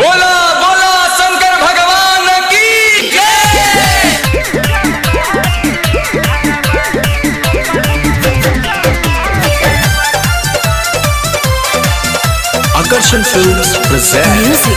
बोला बोला शंकर भगवान की जय Akarshan Films present Music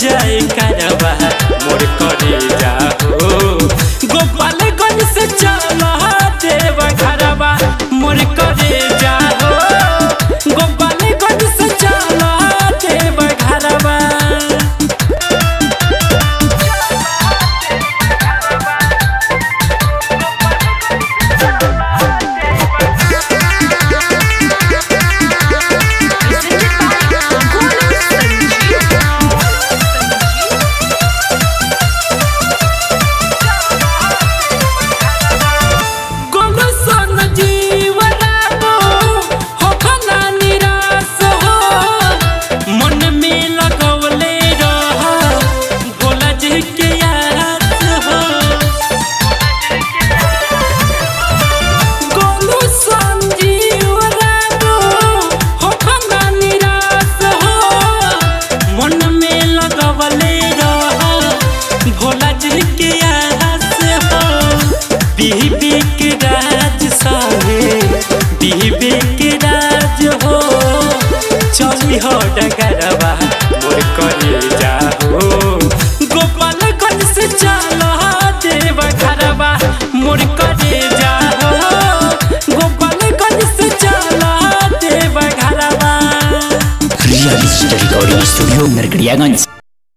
जाए करवा के राज साहे बीबी के राज हो चली हो डगरवा मोर करे जाहो। गोपालगंज से चलो देव घरवा मोर करे जाहो। गोपालगंज से चलो देव घरवा। Yadi Recording Studio, Narkatiyaganj.